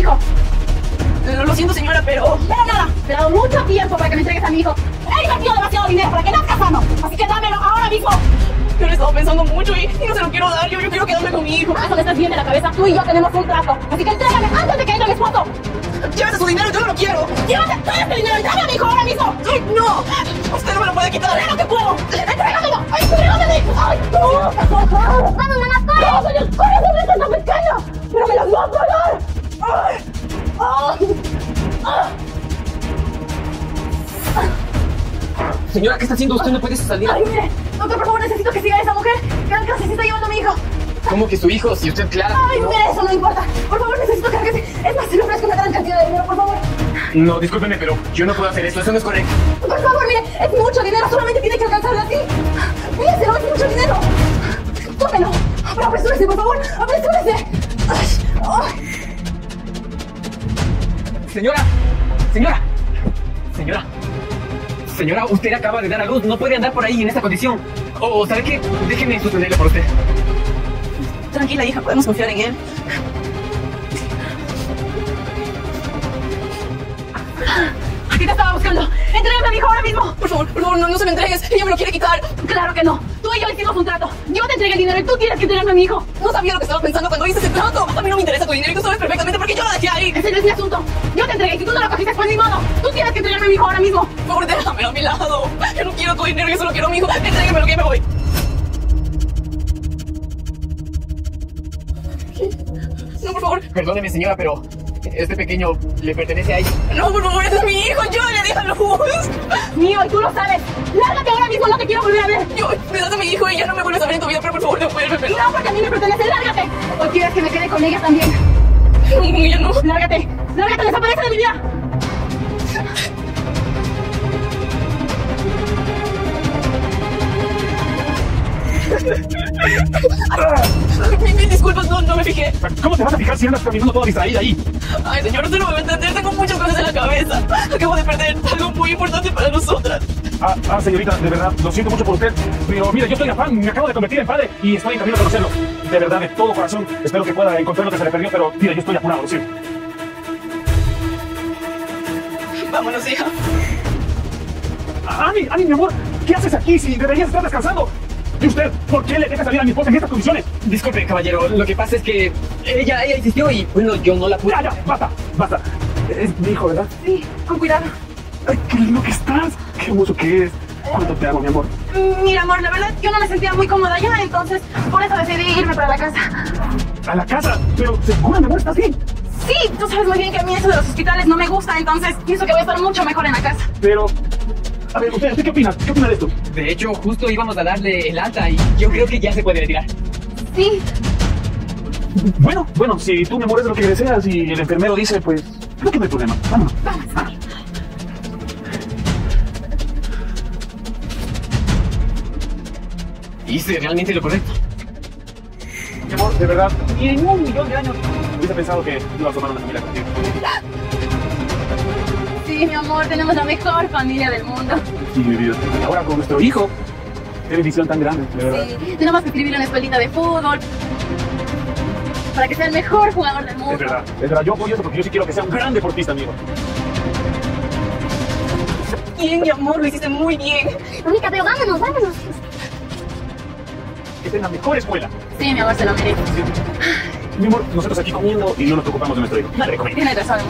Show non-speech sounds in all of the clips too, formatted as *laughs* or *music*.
hijo. Lo, lo siento, señora, pero... Pero nada, te he dado mucho tiempo para que me entregues a mi hijo. He invertido demasiado dinero para que nazca sano. Así que dámelo ahora mismo. Yo lo he estado pensando mucho y, y no se lo quiero dar. Yo, yo quiero quedarme con mi hijo. Eso le estás bien de la cabeza. Tú y yo tenemos un trato. Así que entrégame antes de que entre mi esposo. Llévese su dinero, yo no lo quiero. Llévate todo este dinero y dame a mi hijo ahora mismo. ¡Ay, no! Usted no me lo puede quitar. ¡Claro que puedo! ¡Entrégamelo! ¡Ay, entrégamelo! ¡Ay, no! ¡Vamos, mamá, corre! ¡No, señor! ¡Corre, Señora, ¿qué está haciendo? Usted no puede salir. ¡Ay, mire! Doctor, por favor, necesito que siga a esa mujer. Que se está llevando a mi hijo. ¿Cómo que su hijo? Si usted, Clara. ¡Ay, mire! Eso no importa. Por favor, necesito que así. Es más, se le ofrezco una gran cantidad de dinero, por favor. No, discúlpeme, pero yo no puedo hacer eso. Eso no es correcto. Por favor, mire, es mucho dinero, solamente tiene que alcanzarlo así. Míreselo, es mucho dinero. Tómelo. Pero apresúrese, por favor, apresúrese. Ay, ay. Señora, señora, señora, señora, usted acaba de dar a luz. No puede andar por ahí en esta condición. O, ¿sabe qué? Déjeme sostenerle por usted. Tranquila, hija, podemos confiar en él. Aquí te estaba buscando. Entrégame a mi hijo ahora mismo. Por favor, por favor, no, no se me entregues. Ella me lo quiere quitar. Claro que no. Tú y yo hicimos un trato. Yo te entregué el dinero y tú tienes que entregarme a mi hijo. No sabía lo que estaba pensando cuando hice ese trato. A mí no me interesa tu dinero y tú sabes perfectamente por qué yo lo dejé ahí. Ese no es mi asunto. Yo te entregué y si tú no lo cogiste, pues ni modo. Tú tienes que entregarme a mi hijo ahora mismo. Por favor, déjamelo a mi lado. Yo no quiero tu dinero, yo solo quiero a mi hijo. Entréguemelo que ya me voy. No, por favor. Perdóneme, señora, pero este pequeño le pertenece a ella. No, por favor, ese es mi hijo. Yo le di a luz. Mío, y tú lo sabes. Lárgate ahora mismo, no te quiero volver a ver. Yo, me das a mi hijo y ya no me vuelves a ver en tu vida, pero por favor, devuélvemelo. No, porque a mí me pertenece. Lárgate. ¿O quieres que me quede con ella también? No, ya no. Lárgate. Lárgate, desaparece de mi vida. Mil, mil disculpas, no, no me fijé. ¿Cómo te vas a fijar si andas caminando toda distraída ahí? Ay, señor, usted no me va a entender. Tengo muchas cosas en la cabeza. Acabo de perder algo muy importante para nosotras. Ah, ah, señorita, de verdad, lo siento mucho por usted. Pero mira, yo soy afán, me acabo de convertir en padre y estoy en camino a conocerlo. De verdad, de todo corazón, espero que pueda encontrar lo que se le perdió, pero mira, yo estoy apurado, siento. Vámonos, hija. Ani, Ani, mi amor, ¿qué haces aquí si deberías estar descansando? ¿Y usted, por qué le deja salir a mi esposa en estas condiciones? Disculpe, caballero, lo que pasa es que ella, ella insistió y, bueno, yo no la pude. Ya, ya, basta, basta. Es mi hijo, ¿verdad? Sí, con cuidado. Ay, qué lindo que estás, qué hermoso que es. ¿Cuánto te amo, mi amor? Mira, amor, la verdad, yo no me sentía muy cómoda ya, entonces por eso decidí irme para la casa. A la casa, pero segura, mi amor, ¿estás bien? Sí, tú sabes muy bien que a mí eso de los hospitales no me gusta, entonces pienso que voy a estar mucho mejor en la casa. Pero, a ver, ¿usted, ¿usted qué opina? ¿Qué opina de esto? De hecho, justo íbamos a darle el alta y yo creo que ya se puede retirar. Sí, Bueno, bueno, si tú, mi amor, es lo que deseas y el enfermero dice, pues, creo que no hay problema. Vámonos. vamos. Hice realmente lo correcto. Mi amor, de verdad, ni en un millón de años hubiese pensado que iba a formar una familia contigo. Sí, mi amor, tenemos la mejor familia del mundo. Sí, mi vida. Ahora con nuestro hijo, qué bendición tan grande. Sí, tenemos que escribirle una escuelita de fútbol para que sea el mejor jugador del mundo. Es verdad, es verdad. Yo apoyo eso porque yo sí quiero que sea un gran deportista, amigo. Bien, mi amor, lo hiciste muy bien. Mónica, pero vámonos, vámonos. Que esté en la mejor escuela. Sí, mi amor, se lo merece. Mi amor, nosotros aquí comiendo y no nos preocupamos de nuestro hijo. Dale, comer. Tienes razón.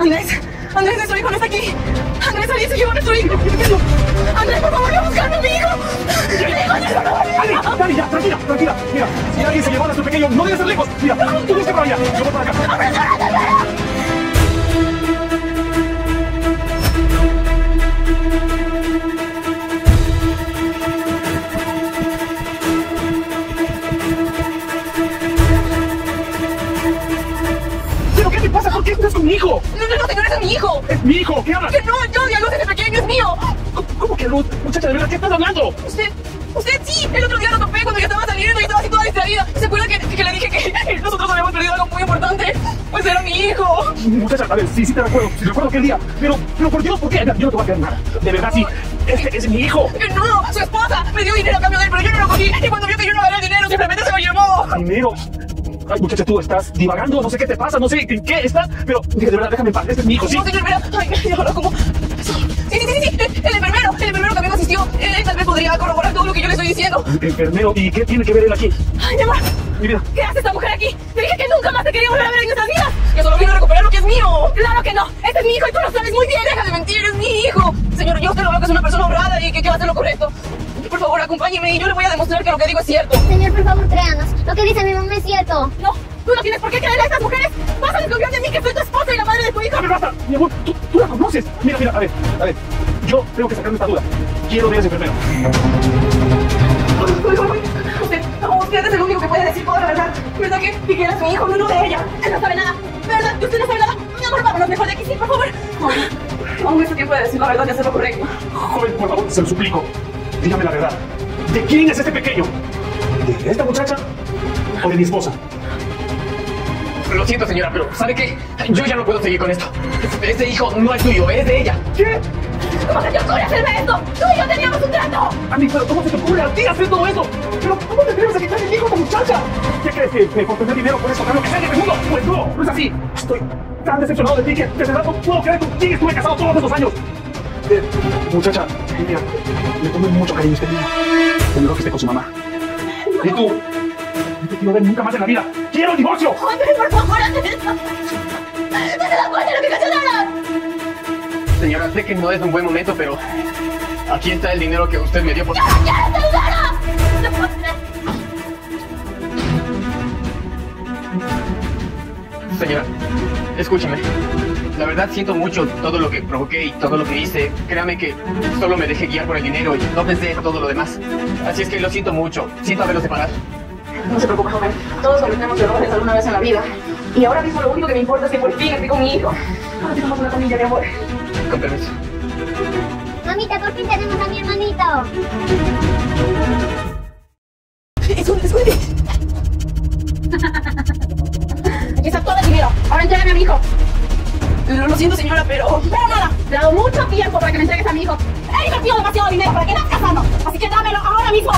Andrés, Andrés, nuestro hijo no está aquí. Andrés, alguien se llevó a nuestro hijo. Andrés, por favor, ve a buscarme a mi hijo. Mi hijo, dale, ya, tranquila, tranquila. Mira, si alguien se llevó a nuestro pequeño, no debe ser lejos. Mira, tú busca para allá, yo voy para acá. Mi hijo? No, no, no, señor, ese es mi hijo. Es mi hijo, ¿qué hablas? Que no, yo, ya no, ese pequeño es mío. ¿Cómo que Ruth? Muchacha, de verdad, ¿qué estás hablando? Usted, usted sí, el otro día lo topé cuando yo estaba saliendo y estaba así toda distraída. ¿Se acuerda que, que le dije que *laughs* nosotros habíamos perdido algo muy importante? Pues era mi hijo. Muchacha, a ver, sí, sí te recuerdo, sí recuerdo aquel día, pero, pero por Dios, ¿por qué? Yo no te voy a creer nada. De verdad, sí, este es mi hijo. Que no, su esposa me dio dinero a cambio de él, pero yo no lo cogí. Y cuando vio que yo no agarré el dinero, simplemente se lo llevó. Dinero. Ay, muchacha, tú estás divagando, no sé qué te pasa, no sé en qué estás, pero de verdad, déjame en paz. Este es mi hijo, sí. No, señor, mira. Ay, ¿y ahora cómo? Sí, sí, sí, sí, sí. El enfermero, el enfermero me asistió. Él tal vez podría corroborar todo lo que yo le estoy diciendo. Enfermero, ¿y qué tiene que ver él aquí? Ay, mi amor. Mi vida. ¿Qué hace esta mujer aquí? Te dije que nunca más te quería volver a ver en nuestras vidas. Que solo vino a recuperar lo que es mío. Claro que no. Este es mi hijo y tú lo sabes muy bien. Deja de mentir, es mi hijo. Señor, yo usted lo veo que es una persona honrada y que, que va a hacer lo correcto. Por favor, acompáñeme y yo le voy a demostrar que lo que digo es cierto. Señor, por favor, créanos. Lo que dice mi mamá es cierto. No, tú no tienes por qué creerle a estas mujeres. Vas a desconfiar de mí que soy tu esposa y la madre de tu hijo. ¡A ver, basta! Mi amor, tú, tú la conoces. Mira, mira, a ver, a ver. Yo tengo que sacarme esta duda. Quiero ver a ese enfermero. Uy, uy, uy. Usted, usted es el único que puede decir toda la verdad. ¿Verdad que, que quieras mi hijo, no, no de ella? Él no sabe nada. ¿Verdad que usted no sabe nada? Mi amor, vámonos mejor de aquí, sí, por favor. Aún es tiempo de decir la verdad y hacer lo correcto. Joven, por favor, se lo suplico. Dígame la verdad. ¿De quién es este pequeño? ¿De esta muchacha o de mi esposa? Lo siento, señora, pero ¿sabe qué? Yo ya no puedo seguir con esto. Este hijo no es tuyo, es de ella. ¿Qué? ¿Cómo se te ocurre hacerme esto? Tú y yo teníamos un trato. Ani, pero ¿cómo se te ocurre a ti hacer todo eso? Pero ¿cómo te atreves a quitarle el hijo a muchacha? ¿Qué crees que, que por tener dinero puedes comprar lo que sea en este mundo? Pues no, no es así. Estoy tan decepcionado de ti que de verdad no puedo creer con quién estuve casado todos estos años. Eh, muchacha, mira, le tomo mucho cariño a este niño. Tendrá que esté con su mamá. ¿Y tú? No te quiero ver nunca más en la vida. ¡Quiero el divorcio! Andrés, por favor, Andrés. ¿No te das cuenta de lo que ocasionaron? Señora, sé que no es un buen momento, pero aquí está el dinero que usted me dio por... ¡No quiero este dinero! No puedo creer. Señora, escúcheme. La verdad siento mucho todo lo que provoqué y todo lo que hice. Créame que solo me dejé guiar por el dinero y no pensé en todo lo demás. Así es que lo siento mucho. Siento haberlo separado. No se preocupe, joven. Todos cometemos errores alguna vez en la vida. Y ahora mismo lo único que me importa es que por fin esté con mi hijo. Ahora tenemos una familia, mi amor. Con permiso. Mamita, por fin tenemos a mi hermanito. Esconde, esconde. *laughs* Aquí está todo el dinero. Ahora entrégame a mi hijo. Lo, lo siento, señora, pero... Pero nada, te he dado mucho tiempo para que me entregues a mi hijo. He invertido demasiado dinero para que estás casando. Así que dámelo ahora mismo.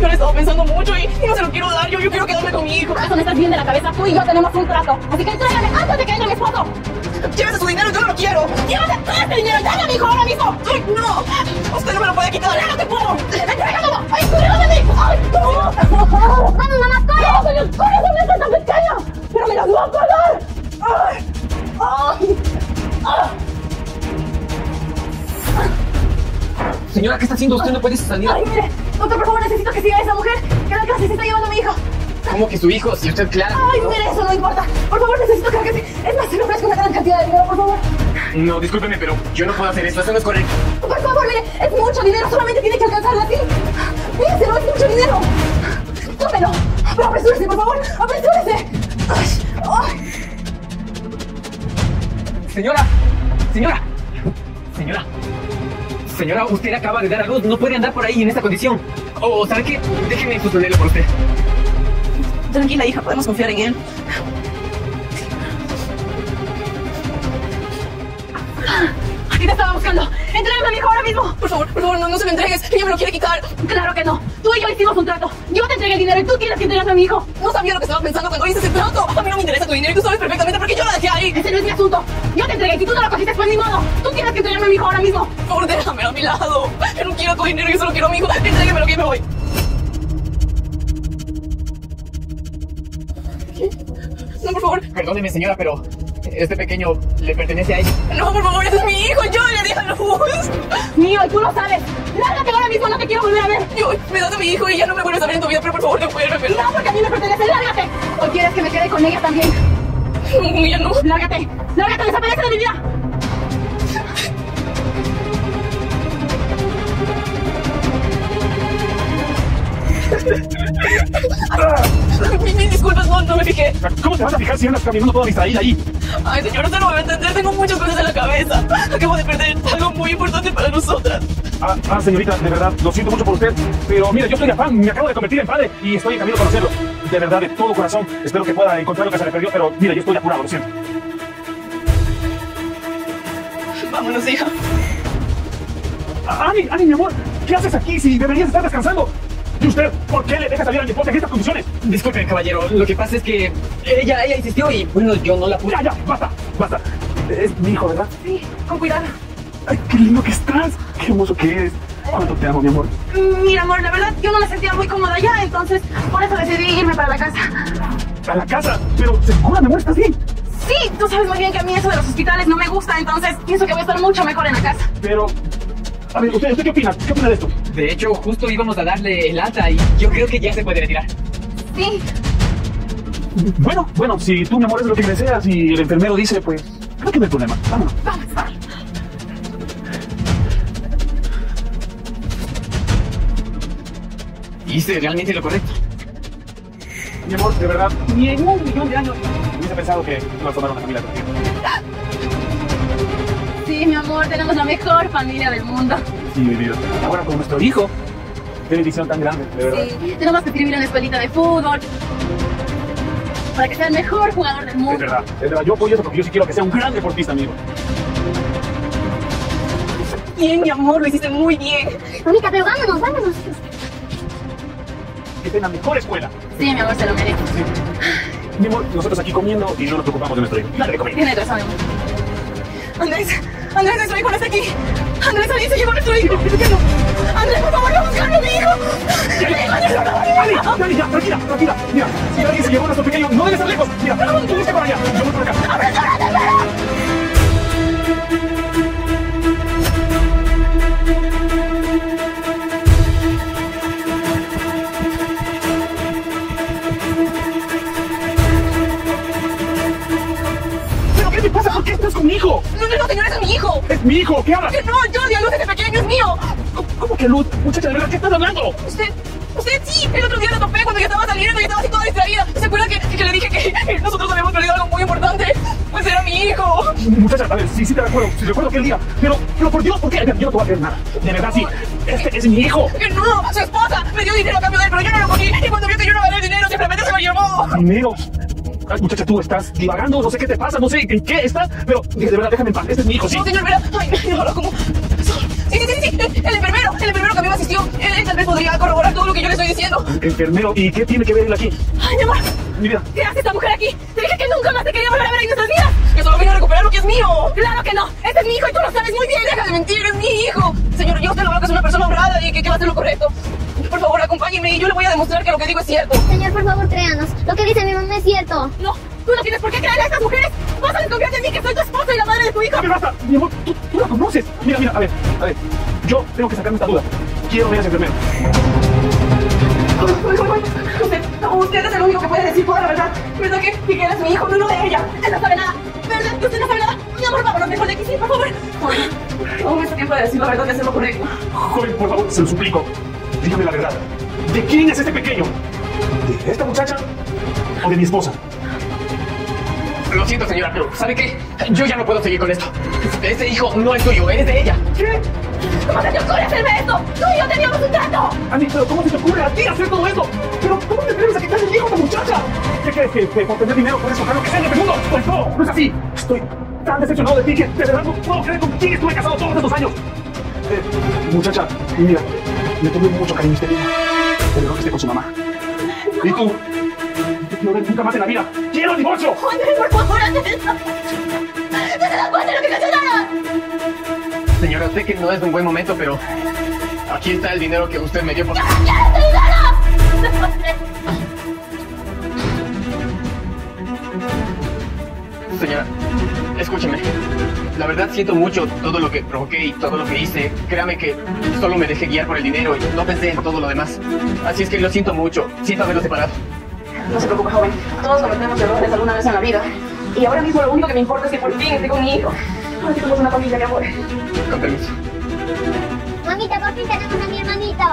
Yo lo he estado pensando mucho y, y no se lo quiero dar. Yo, yo quiero quedarme con mi hijo. Eso no estás bien de la cabeza. Tú y yo tenemos un trato. Así que entrégame antes de que entre mi esposo. Llévese su dinero, yo no lo quiero. Llévate todo este dinero. Dame a mi hijo ahora mismo. Ay, no. Usted no me lo puede quitar. ¡Ya no te puedo! ¡Entrégamelo! ¡Ay, cuídame de mí! ¡Ay, no! *laughs* Vamos, mamá, corre. ¡No, señor! ¡Corre, no me tan! ¡Pero me las voy a pagar! ¡Ay! Señora, ¿qué está haciendo? Usted no puede salir. ¡Ay, mire! Doctor, por favor, necesito que siga a esa mujer. Que la casi se está llevando a mi hijo. ¿Cómo que su hijo? Si usted, claro. ¡Ay, mire! Eso no importa. Por favor, necesito que casi. Es más, se me ofrezco una gran cantidad de dinero, por favor. No, discúlpeme, pero yo no puedo hacer eso. Eso no es correcto. Por favor, mire. Es mucho dinero. Solamente tiene que alcanzarla así. Míreselo, es mucho dinero. Tómelo. Pero apresúrese, por favor. Apresúrese. Señora, señora, señora. Señora, usted acaba de dar a luz. No puede andar por ahí en esta condición. O, ¿sabe qué? Déjeme sostenerlo por usted. Tranquila, hija. Podemos confiar en él. Por favor, por favor, no, no se me entregues. Ella me lo quiere quitar. Claro que no. Tú y yo hicimos un trato. Yo te entregué el dinero y tú tienes que entregarme a mi hijo. No sabía lo que estaba pensando cuando hice ese trato. A mí no me interesa tu dinero y tú sabes perfectamente por qué yo lo dejé ahí. Ese no es mi asunto. Yo te entregué y si tú no lo cogiste, pues ni modo. Tú tienes que entregarme a mi hijo ahora mismo. Por favor, déjamelo a mi lado. Yo no quiero tu dinero, yo solo quiero a mi hijo. Entréguemelo que me voy. ¿Qué? No, por favor. Perdóneme, señora, pero este pequeño le pertenece a ella. No, por favor, ese es mi hijo. Yo le di a luz. Mío, y tú lo sabes. Lárgate ahora mismo, no te quiero volver a ver. Yo, me das a mi hijo y ya no me vuelves a ver en tu vida, pero por favor, devuélvemelo. No, porque a mí me pertenece. Lárgate. ¿O quieres que me quede con ella también? No, ya no. Lárgate. Lárgate, desaparece de mi vida. *laughs* Mil disculpas, no, no me fijé. ¿Cómo te vas a fijar si andas caminando toda distraída ahí? Ay, señor, usted no me va a entender. Tengo muchas cosas en la cabeza. Acabo de perder algo muy importante para nosotras. Ah, ah, señorita, de verdad, lo siento mucho por usted. Pero mire, yo soy afán, me acabo de convertir en padre y estoy en camino a conocerlo. De verdad, de todo corazón, espero que pueda encontrar lo que se le perdió, pero mira, yo estoy apurado, lo siento. Vámonos, hija. Ani, Ani, mi amor, ¿qué haces aquí si deberías estar descansando? ¿Y usted por qué le deja salir a mi esposa en estas condiciones? Disculpe, caballero. Lo que pasa es que ella, ella insistió y bueno, yo no la pude. Ya, ya, basta, basta. Es mi hijo, ¿verdad? Sí, con cuidado. Ay, qué lindo que estás. Qué hermoso que eres. Cuánto te amo, mi amor. Mira, amor, la verdad yo no me sentía muy cómoda ya, entonces por eso decidí irme para la casa. A la casa. Pero segura, mi amor, estás bien. Sí, tú sabes muy bien que a mí eso de los hospitales no me gusta, entonces pienso que voy a estar mucho mejor en la casa. Pero. A ver, ¿usted, usted qué opina? ¿Qué opina de esto? De hecho, justo íbamos a darle el alta y yo creo que ya se puede retirar. Sí, Bueno, bueno, si tú, mi amor, es lo que deseas y el enfermero dice, pues. Creo que no hay problema. Vámonos. vamos, vamos. Hice realmente lo correcto. Mi amor, de verdad, ni en un millón de años hubiese pensado que iba a formar una familia contigo. Sí, mi amor, tenemos la mejor familia del mundo. Ahora con nuestro hijo. Qué bendición tan grande, de verdad. Sí, tenemos que escribir en la escuelita de fútbol para que sea el mejor jugador del Es mundo. verdad, es verdad. Yo apoyo eso porque yo sí quiero que sea un gran deportista, amigo. Bien, mi amor, lo hiciste muy bien. Mamita, pero vámonos, vámonos. Que en la mejor escuela. Sí, mi amor, se lo merece. Sí. Mi amor, nosotros aquí comiendo y no nos preocupamos de nuestro hijo. Dale de comer. Tiene razón, amor. Andrés, Andrés, nuestro hijo no está aquí. Andrés, alguien se llevó a nuestro hijo. Andrés, por favor, ve a buscarlo, mi hijo. Dani, Dani, ya, tranquila, tranquila. Mira, si alguien se llevó a nuestro pequeño, no debe estar lejos. Mira, tú busca por allá, yo voy por acá. ¿Pero qué te pasa? ¿Por qué estás con mi hijo? No, no, no, señor, ese es mi hijo. ¿qué hablas? Que no, yo di a luz desde pequeño, es mío. ¿Cómo- ¿Cómo que Luz? Muchacha, ¿de verdad qué estás hablando? Usted, usted sí, el otro día lo topé cuando yo estaba saliendo y estaba así toda distraída. ¿Se acuerda que, que le dije que, nosotros habíamos perdido algo muy importante? Pues era mi hijo. Muchacha, a ver, sí, sí te recuerdo, sí recuerdo aquel día, pero, pero por Dios, ¿por qué? Yo no te voy a creer nada. De verdad, sí, este es mi hijo. Que no, su esposa me dio dinero a cambio de él, pero yo no lo cogí. Y cuando vio que yo no gané el dinero, simplemente se lo llevó. Dinero. Ay, muchacha, tú estás divagando, no sé qué te pasa, no sé en qué estás, pero de verdad, déjame en paz, este es mi hijo, sí. No, señor, mira. Ay, *laughs* no, no, ¿cómo? Sí, sí, sí, sí, el enfermero, el enfermero que a mí me asistió, él, él tal vez podría corroborar todo lo que yo le estoy diciendo. Enfermero, ¿y qué tiene que ver él aquí? Ay, mi amor, Mi vida, ¿qué hace esta mujer aquí? Te dije que nunca más te quería volver a ver en nuestras vidas. Que solo vino a recuperar lo que es mío. Claro que no, este es mi hijo y tú lo sabes muy bien. Deja de mentir, es mi hijo. Señor, yo usted lo veo que es una persona honrada y que, que va a hacer lo correcto. Por favor, acompáñeme y yo le voy a demostrar que lo que digo es cierto. Señor, por favor, créanos. Lo que dice mi mamá es cierto. No, tú no tienes por qué creer a estas mujeres. Vas a desconfiar de mí que soy tu esposa y la madre de tu hijo. ¡Dame basta! Mi amor, tú, tú la conoces. Mira, mira, a ver, a ver, yo tengo que sacarme esta duda. Quiero ver a ese enfermero. Usted, no, usted es el único que puede decir toda la verdad. ¿Verdad que, que eres mi hijo, no lo de ella? Usted no sabe nada. ¿Verdad que usted no sabe nada? Mi amor, vámonos mejor de aquí, sí, por favor. Aún está tiempo de decir la verdad y hacer lo correcto. Joven, por favor, se lo suplico. Dígame la verdad. ¿De quién es este pequeño? ¿De esta muchacha o de mi esposa? Lo siento, señora, pero ¿sabe qué? Yo ya no puedo seguir con esto. Este hijo no es tuyo, es de ella. ¿Qué? ¿Cómo se te ocurre hacerme esto? Tú y yo teníamos un trato. Ani, pero ¿cómo se te ocurre a ti hacer todo esto? ¿Pero cómo te atreves a quitarle el hijo a esta muchacha? ¿Qué crees que, que por tener dinero puedes comprar lo que sea en este mundo? Pues no, no es así. Estoy tan decepcionado de ti que de verdad no puedo creer con quién estuve casado todos estos años. Eh, muchacha, mira, me tomé mucho cariño a este niño. Pero no que esté con su mamá. ¿Y tú? No ver nunca más en la vida. ¡Quiero el divorcio! Andrés, por favor, eso. ¿No te das cuenta de lo que mencionaron? Señora, sé que no es un buen momento, pero aquí está el dinero que usted me dio por... ¡Quiero ese dinero! Señora, escúcheme. La verdad siento mucho todo lo que provoqué y todo lo que hice. Créame que solo me dejé guiar por el dinero y no pensé en todo lo demás. Así es que lo siento mucho. Siento haberlo separado. No se preocupe, joven. Todos cometemos errores alguna vez en la vida. Y ahora mismo lo único que me importa es que por fin esté con mi hijo. Ahora que somos una familia, mi amor. Con permiso. Mamita, por fin tenemos a mi hermanito.